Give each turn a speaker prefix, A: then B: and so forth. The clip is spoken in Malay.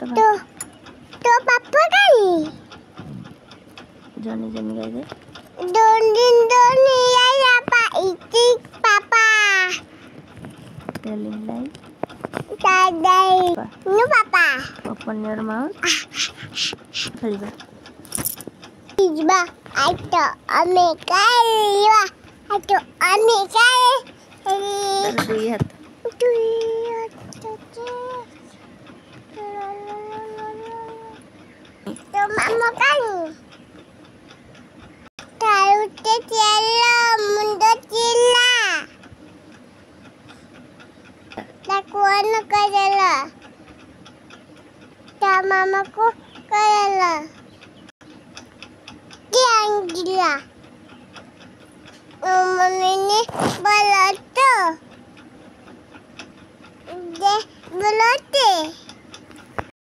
A: Tu. Tu apa kali? Jangan jangan
B: guys. Don din don ya ya pak iki papa.
A: Telling lagi.
B: Tadai. Nu papa.
A: Papa ni
B: rumah. Kalau. Ijba. Aku amikai. Aku amikai.
A: Terlihat. Dua hat.
B: Mama kan. Tahu cila mundo cila. Lakuan kajala. Ta mamaku kajala. Yang gila. Mama ini balato. Deh